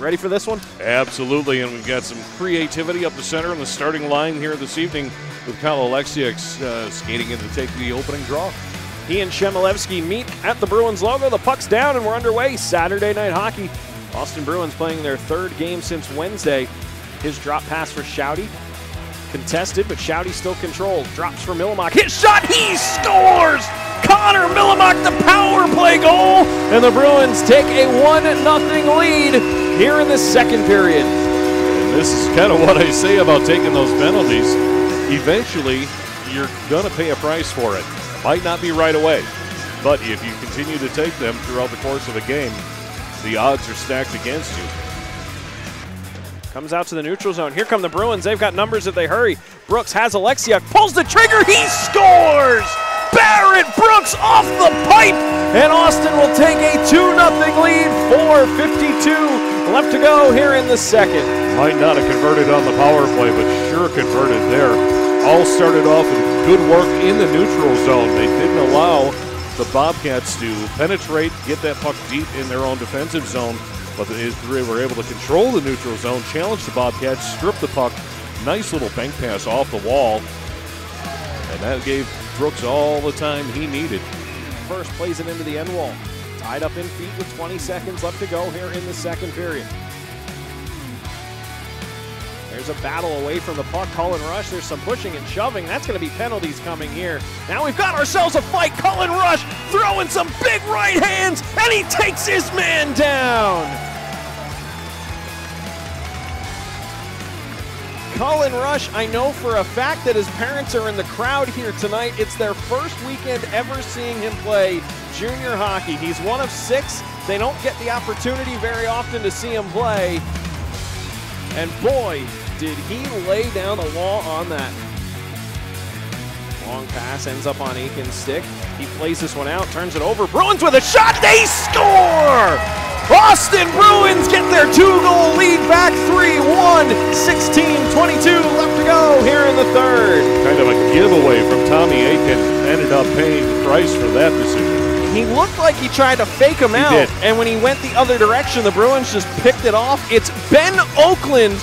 Ready for this one? Absolutely, and we've got some creativity up the center in the starting line here this evening with Kyle Alexiuk uh, skating in to take the opening draw. He and Chmelevski meet at the Bruins logo. The puck's down and we're underway. Saturday night hockey. Austin Bruins playing their third game since Wednesday. His drop pass for Shouty. Contested, but Shouty still controlled. Drops for Milimak. His shot, he scores! Connor Milimak, the power play goal! And the Bruins take a 1 0 lead here in the second period. And this is kind of what I say about taking those penalties. Eventually, you're going to pay a price for it. Might not be right away, but if you continue to take them throughout the course of a game, the odds are stacked against you. Comes out to the neutral zone. Here come the Bruins. They've got numbers if they hurry. Brooks has Alexiuk, pulls the trigger. He scores! Barrett Brooks off the pipe, and Austin will take a 2 0 lead. 4.52 left to go here in the second. Might not have converted on the power play, but sure converted there. All started off with good work in the neutral zone. They didn't allow the Bobcats to penetrate, get that puck deep in their own defensive zone, but they were able to control the neutral zone, challenge the Bobcats, strip the puck. Nice little bank pass off the wall. And that gave Brooks all the time he needed. First plays it into the end wall. Tied up in feet with 20 seconds left to go here in the second period. There's a battle away from the puck. Cullen Rush. There's some pushing and shoving. That's going to be penalties coming here. Now we've got ourselves a fight. Cullen Rush throwing some big right hands, and he takes his man down. Cullen Rush, I know for a fact that his parents are in the crowd here tonight. It's their first weekend ever seeing him play junior hockey. He's one of six. They don't get the opportunity very often to see him play. And boy, did he lay down the law on that. Long pass ends up on Aiken's stick. He plays this one out, turns it over. Bruins with a shot. They score! Austin Bruins get their two goal lead back 3 1, 16 22 left to go here in the third. Kind of a giveaway from Tommy Aiken. Ended up paying the price for that decision. He looked like he tried to fake him out, did. and when he went the other direction, the Bruins just picked it off. It's Ben Oakland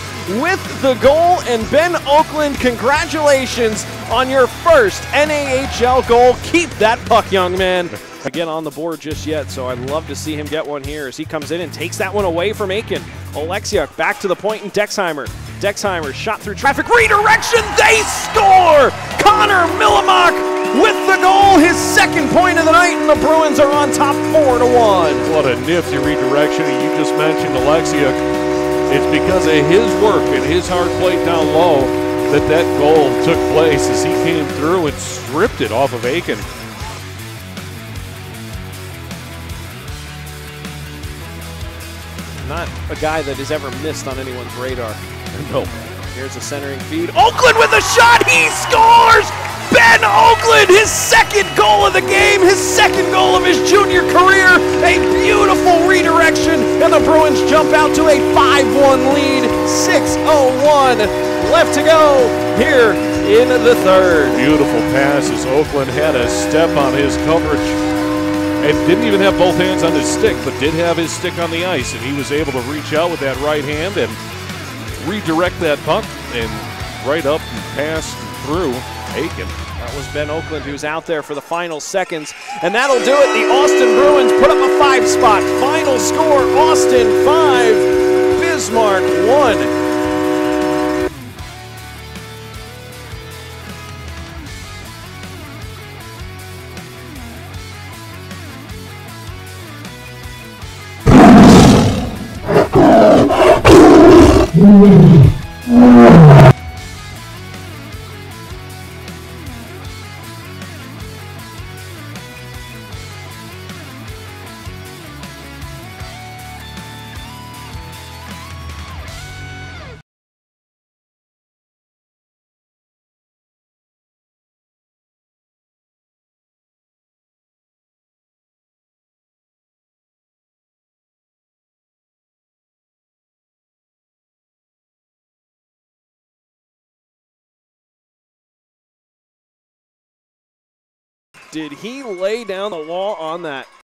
with the goal, and Ben Oakland, congratulations on your first NAHL goal. Keep that puck, young man. Again, on the board just yet, so I'd love to see him get one here as he comes in and takes that one away from Aiken. Alexiuk back to the point in Dexheimer. Dexheimer shot through traffic, redirection, they score! Connor Milimak with the goal, his second point of the night, and the Bruins are on top four to one. What a nifty redirection. You just mentioned Alexiuk. It's because of his work and his hard play down low that that goal took place as he came through and stripped it off of Aiken. Not a guy that has ever missed on anyone's radar. No. Here's a centering feed. Oakland with a shot. He scores. Ben Oakland, his second goal of the game, his second goal of his junior career. A beautiful redirection, and the Bruins jump out to a 5-1 lead. 6:01 left to go here in the third. Beautiful pass as Oakland had a step on his coverage and didn't even have both hands on his stick, but did have his stick on the ice, and he was able to reach out with that right hand and redirect that puck and right up and pass through Aiken. That was Ben Oakland who's out there for the final seconds. And that'll do it. The Austin Bruins put up a five spot. Final score Austin 5, Hallelujah. Did he lay down the law on that?